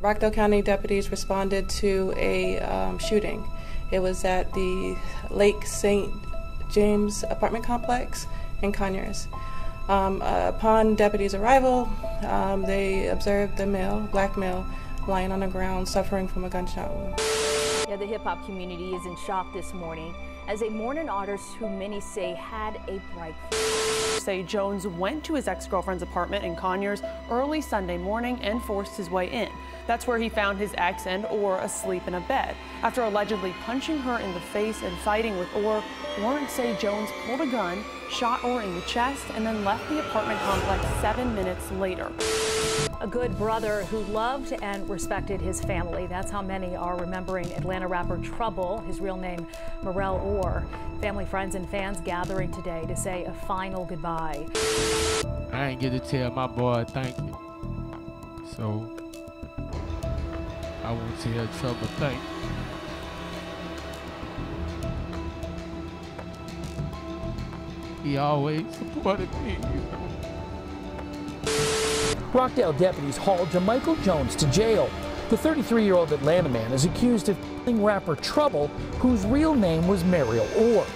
Rockdale County deputies responded to a um, shooting. It was at the Lake St. James apartment complex in Conyers. Um, uh, upon deputies' arrival, um, they observed the male, black male, lying on the ground suffering from a gunshot wound. Yeah, the hip hop community is in shock this morning as a mourning artist who many say had a bright future. Say Jones went to his ex-girlfriend's apartment in Conyers early Sunday morning and forced his way in. That's where he found his ex and Orr asleep in a bed. After allegedly punching her in the face and fighting with Orr, warrants say Jones pulled a gun, shot Orr in the chest, and then left the apartment complex seven minutes later. A good brother who loved and respected his family. That's how many are remembering Atlanta rapper Trouble, his real name Mariel Orr. Family, friends, and fans gathering today to say a final goodbye. I ain't get to tell my boy thank you. So I won't tell Trouble thank you. He always supported me. Rockdale deputies hauled Jamichael Jones to jail. The 33-year-old Atlanta man is accused of killing rapper Trouble, whose real name was Mariel Orr.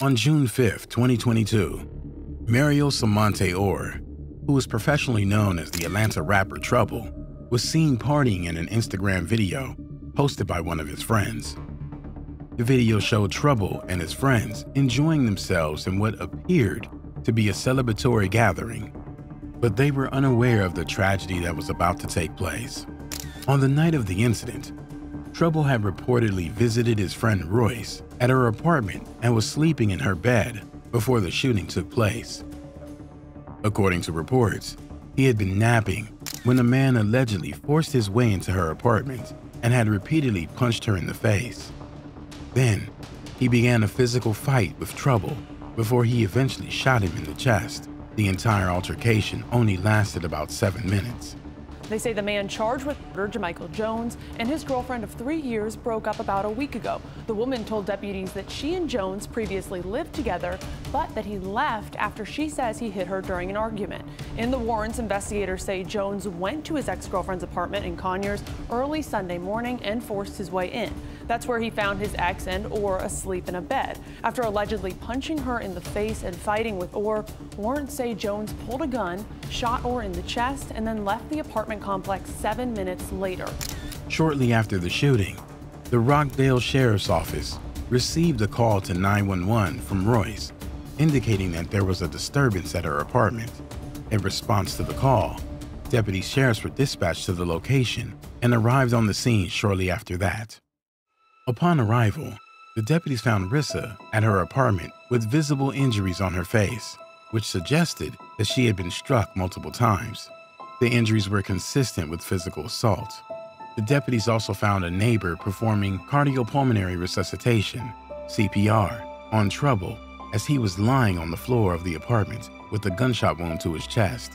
On June 5, 2022, Mariel Semonte Orr, who was professionally known as the Atlanta rapper Trouble, was seen partying in an Instagram video posted by one of his friends. The video showed Trouble and his friends enjoying themselves in what appeared to be a celebratory gathering, but they were unaware of the tragedy that was about to take place. On the night of the incident, Trouble had reportedly visited his friend Royce at her apartment and was sleeping in her bed before the shooting took place. According to reports, he had been napping when a man allegedly forced his way into her apartment and had repeatedly punched her in the face. Then, he began a physical fight with Trouble before he eventually shot him in the chest. The entire altercation only lasted about seven minutes. They say the man charged with murder, Jamichael Jones, and his girlfriend of three years broke up about a week ago. The woman told deputies that she and Jones previously lived together, but that he left after she says he hit her during an argument. In the warrants, investigators say Jones went to his ex-girlfriend's apartment in Conyers early Sunday morning and forced his way in. That's where he found his ex and Orr asleep in a bed. After allegedly punching her in the face and fighting with Orr, warrants say Jones pulled a gun, shot Orr in the chest, and then left the apartment complex seven minutes later. Shortly after the shooting, the Rockdale Sheriff's Office received a call to 911 from Royce, indicating that there was a disturbance at her apartment. In response to the call, deputy sheriffs were dispatched to the location and arrived on the scene shortly after that. Upon arrival, the deputies found Rissa at her apartment with visible injuries on her face, which suggested that she had been struck multiple times. The injuries were consistent with physical assault. The deputies also found a neighbor performing cardiopulmonary resuscitation, CPR, on Trouble as he was lying on the floor of the apartment with a gunshot wound to his chest.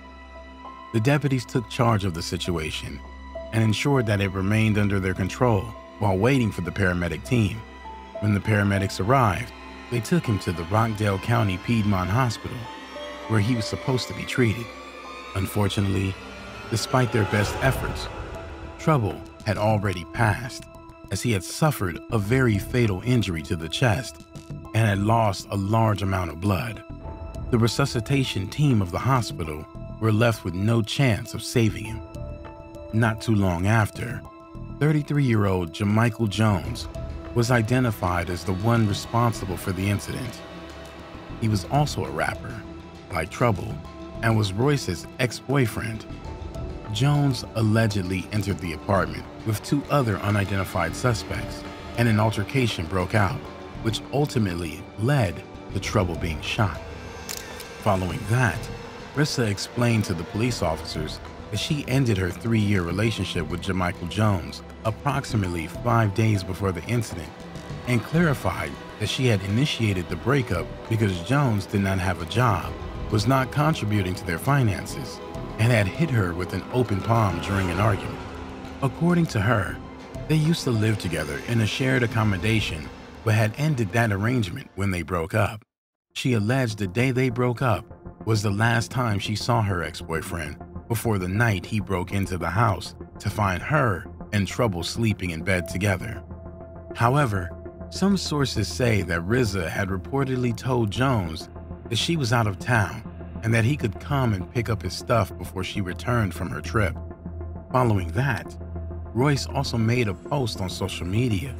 The deputies took charge of the situation and ensured that it remained under their control while waiting for the paramedic team. When the paramedics arrived, they took him to the Rockdale County Piedmont Hospital, where he was supposed to be treated. Unfortunately, despite their best efforts, trouble had already passed, as he had suffered a very fatal injury to the chest and had lost a large amount of blood. The resuscitation team of the hospital were left with no chance of saving him. Not too long after, 33-year-old Jamichael Jones was identified as the one responsible for the incident. He was also a rapper, like Trouble, and was Royce's ex-boyfriend. Jones allegedly entered the apartment with two other unidentified suspects, and an altercation broke out, which ultimately led to Trouble being shot. Following that, Rissa explained to the police officers that she ended her three-year relationship with Jamichael Jones approximately five days before the incident and clarified that she had initiated the breakup because Jones did not have a job, was not contributing to their finances, and had hit her with an open palm during an argument. According to her, they used to live together in a shared accommodation but had ended that arrangement when they broke up. She alleged the day they broke up, was the last time she saw her ex boyfriend before the night he broke into the house to find her and Trouble sleeping in bed together. However, some sources say that RZA had reportedly told Jones that she was out of town and that he could come and pick up his stuff before she returned from her trip. Following that, Royce also made a post on social media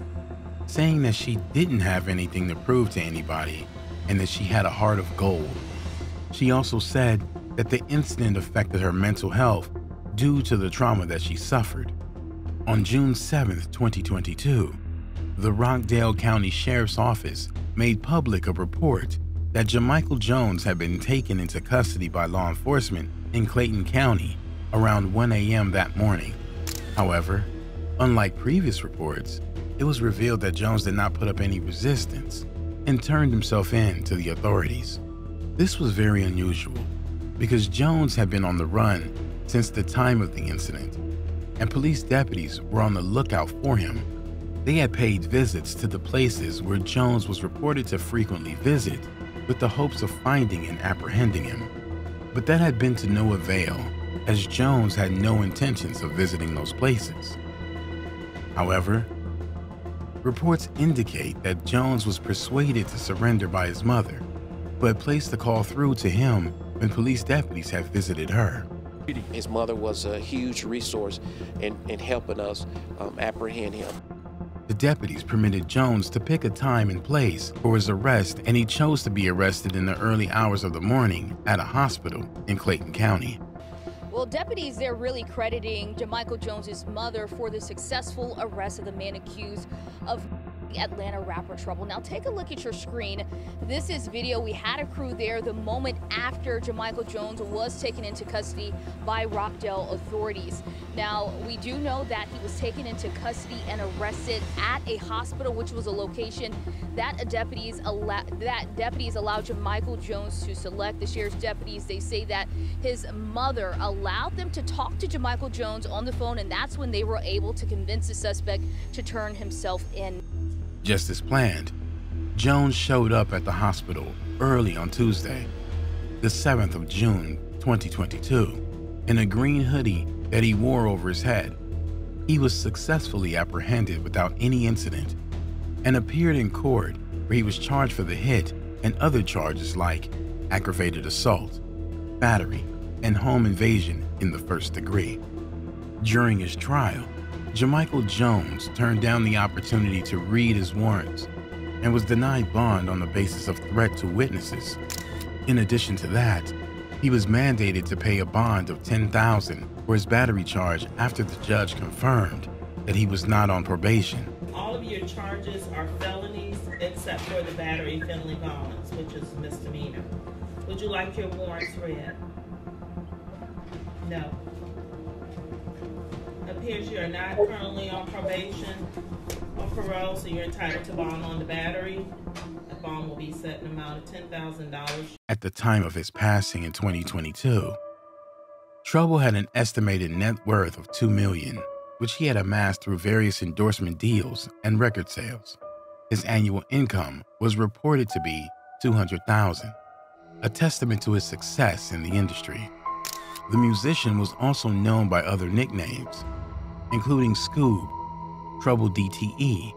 saying that she didn't have anything to prove to anybody and that she had a heart of gold. She also said that the incident affected her mental health due to the trauma that she suffered. On June 7, 2022, the Rockdale County Sheriff's Office made public a report that Jamichael Jones had been taken into custody by law enforcement in Clayton County around 1 a.m. that morning. However, unlike previous reports, it was revealed that Jones did not put up any resistance and turned himself in to the authorities. This was very unusual because Jones had been on the run since the time of the incident, and police deputies were on the lookout for him. They had paid visits to the places where Jones was reported to frequently visit with the hopes of finding and apprehending him. But that had been to no avail, as Jones had no intentions of visiting those places. However, reports indicate that Jones was persuaded to surrender by his mother, who had placed the call through to him when police deputies have visited her. His mother was a huge resource in, in helping us um, apprehend him. The deputies permitted Jones to pick a time and place for his arrest, and he chose to be arrested in the early hours of the morning at a hospital in Clayton County. Well, deputies, they're really crediting Jamichael Jones's mother for the successful arrest of the man accused of Atlanta rapper Trouble. Now take a look at your screen. This is video. We had a crew there the moment after Jamichael Jones was taken into custody by Rockdale authorities. Now we do know that he was taken into custody and arrested at a hospital, which was a location that deputies allow that deputies allowed Jamichael Jones to select. The sheriff's deputies they say that his mother allowed them to talk to Jamichael Jones on the phone, and that's when they were able to convince the suspect to turn himself in. Just as planned, Jones showed up at the hospital early on Tuesday, the 7th of June, 2022, in a green hoodie that he wore over his head. He was successfully apprehended without any incident and appeared in court where he was charged for the hit and other charges like aggravated assault, battery, and home invasion in the first degree. During his trial, Jamichael Jones turned down the opportunity to read his warrants and was denied bond on the basis of threat to witnesses. In addition to that, he was mandated to pay a bond of 10000 for his battery charge after the judge confirmed that he was not on probation. All of your charges are felonies except for the battery felony violence, which is misdemeanor. Would you like your warrants read? No appears you are not currently on probation or parole, so you're entitled to bond on the battery. The bond will be set in amount of $10,000. At the time of his passing in 2022, Trouble had an estimated net worth of 2 million, which he had amassed through various endorsement deals and record sales. His annual income was reported to be 200,000, a testament to his success in the industry. The musician was also known by other nicknames, including Scoob, Trouble DTE,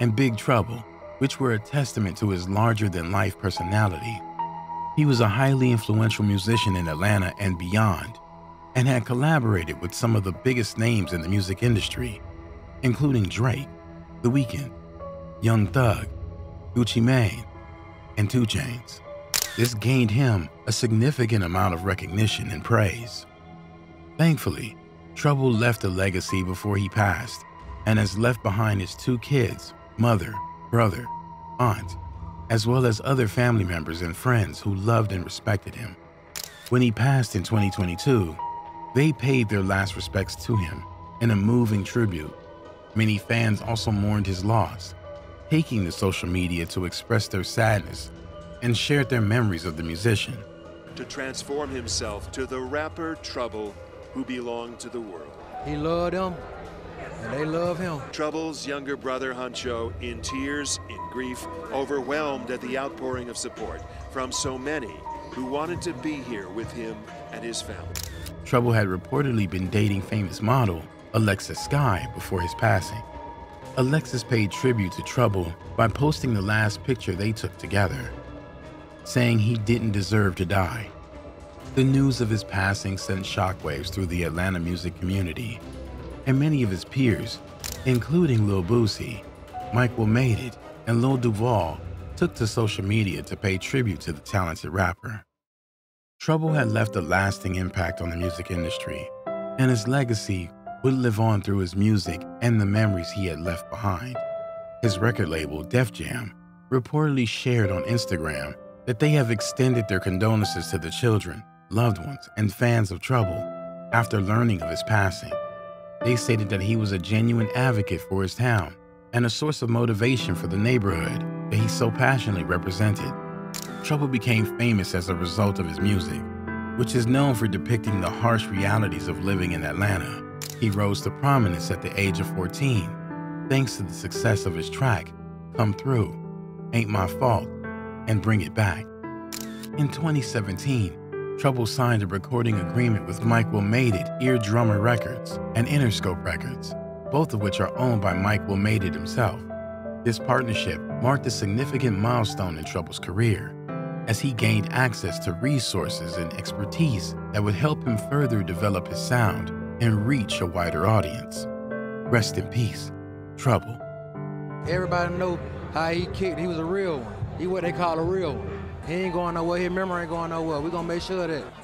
and Big Trouble, which were a testament to his larger than life personality. He was a highly influential musician in Atlanta and beyond, and had collaborated with some of the biggest names in the music industry, including Drake, The Weeknd, Young Thug, Gucci Mane, and 2 Chainz. This gained him a significant amount of recognition and praise. Thankfully, Trouble left a legacy before he passed and has left behind his two kids, mother, brother, aunt, as well as other family members and friends who loved and respected him. When he passed in 2022, they paid their last respects to him in a moving tribute. Many fans also mourned his loss, taking to social media to express their sadness and shared their memories of the musician. To transform himself to the rapper Trouble who belong to the world. He loved them, and they love him. Trouble's younger brother, Huncho, in tears, in grief, overwhelmed at the outpouring of support from so many who wanted to be here with him and his family. Trouble had reportedly been dating famous model Alexis Skyy before his passing. Alexis paid tribute to Trouble by posting the last picture they took together, saying he didn't deserve to die. The news of his passing sent shockwaves through the Atlanta music community, and many of his peers, including Lil Boosie, Michael It, and Lil Duval, took to social media to pay tribute to the talented rapper. Trouble had left a lasting impact on the music industry, and his legacy would live on through his music and the memories he had left behind. His record label, Def Jam, reportedly shared on Instagram that they have extended their condolences to the children, loved ones, and fans of Trouble after learning of his passing. They stated that he was a genuine advocate for his town and a source of motivation for the neighborhood that he so passionately represented. Trouble became famous as a result of his music, which is known for depicting the harsh realities of living in Atlanta. He rose to prominence at the age of 14, thanks to the success of his track, Come Through, Ain't My Fault, and Bring It Back. In 2017, Trouble signed a recording agreement with Mike Will Made It Eardrummer Records and Interscope Records, both of which are owned by Mike Will Made It himself. This partnership marked a significant milestone in Trouble's career, as he gained access to resources and expertise that would help him further develop his sound and reach a wider audience. Rest in peace, Trouble. Everybody know how he kicked. He was a real one. He what they call a real one. He ain't going nowhere. His memory ain't going nowhere. We gonna make sure that